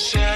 shine.